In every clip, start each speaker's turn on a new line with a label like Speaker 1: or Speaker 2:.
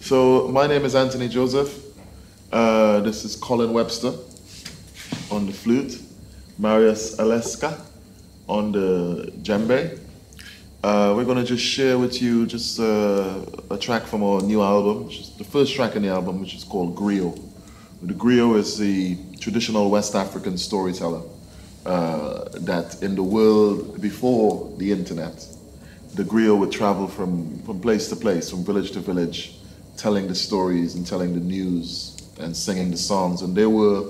Speaker 1: So my name is Anthony Joseph. Uh, this is Colin Webster on the flute, Marijus Aleksa on the djembe. Uh, we're gonna just share with you just uh, a track from our new album, which is the first track in the album, which is called Griot. The griot is the traditional West African storyteller uh, that in the world before the internet, the griot would travel from, from place to place, from village to village, telling the stories and telling the news and singing the songs. And they were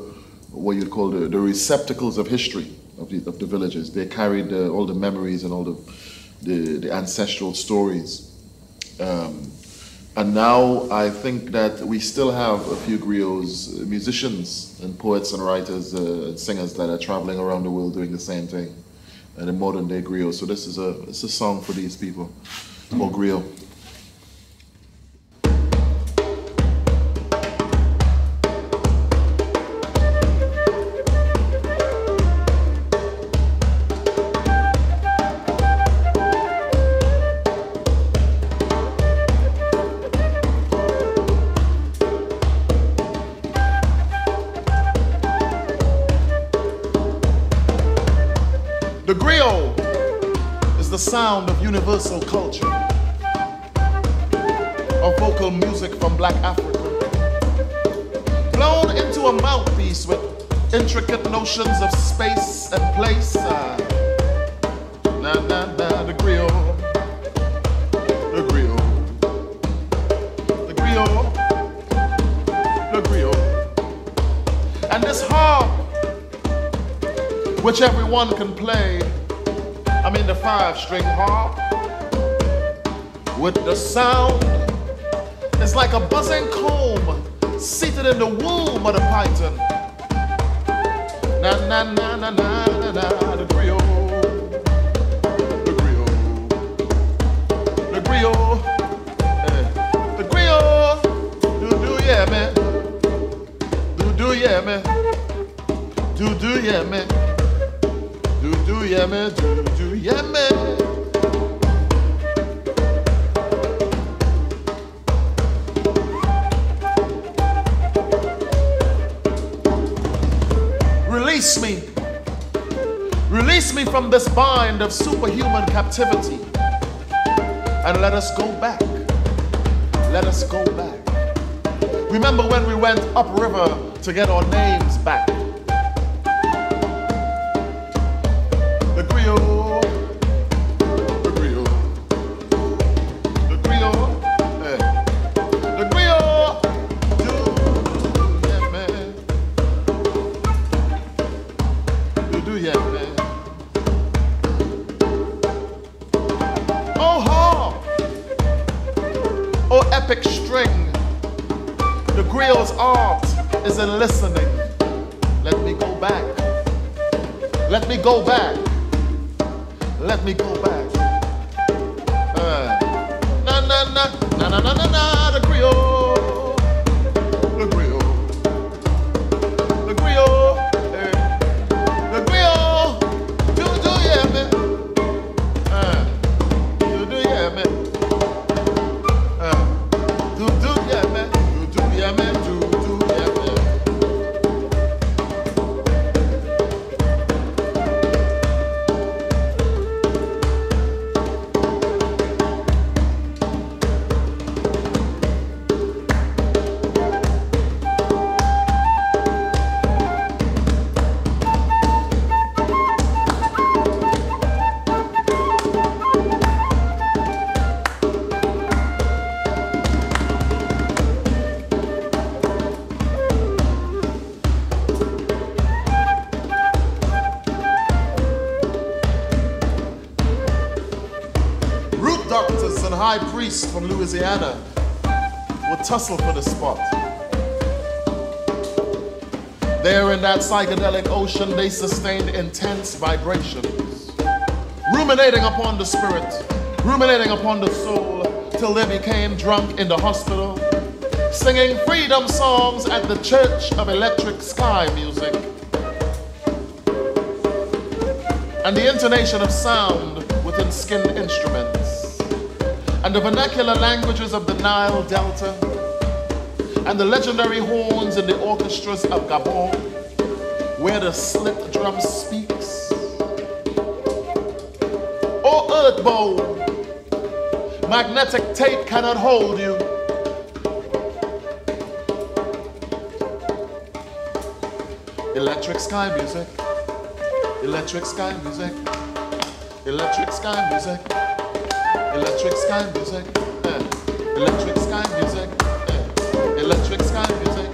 Speaker 1: what you'd call the, the receptacles of history of the, of the villages. They carried uh, all the memories and all the, the, the ancestral stories. Um, and now I think that we still have a few griots, musicians and poets and writers uh, and singers that are traveling around the world doing the same thing, and the modern day griot. So this is a it's a song for these people, called griot. The griot is the sound of universal culture, of vocal music from black Africa, blown into a mouthpiece with intricate notions of space and place. Uh, na na na, which everyone can play. I mean the five string harp with the sound. It's like a buzzing comb seated in the womb of the python. Na na na na na na na the griot, the griot, the griot, eh, the griot. Do do yeah man, do do yeah man, do do yeah man. Release me. Release me from this bind of superhuman captivity. And let us go back. Let us go back. Remember when we went upriver to get our names back? Epic string, the grill's art is in listening. Let me go back. Let me go back. Let me go back. Uh, na na na na na na na doctors and high priests from Louisiana would tussle for the spot. There in that psychedelic ocean, they sustained intense vibrations, ruminating upon the spirit, ruminating upon the soul, till they became drunk in the hospital, singing freedom songs at the Church of Electric Sky Music. And the intonation of sound within skin instruments, and the vernacular languages of the Nile Delta and the legendary horns in the orchestras of Gabon, where the slit drum speaks. Oh, earthbound, magnetic tape cannot hold you. Electric sky music, electric sky music, electric sky music, electric sky music, eh. electric sky music, eh. electric sky music,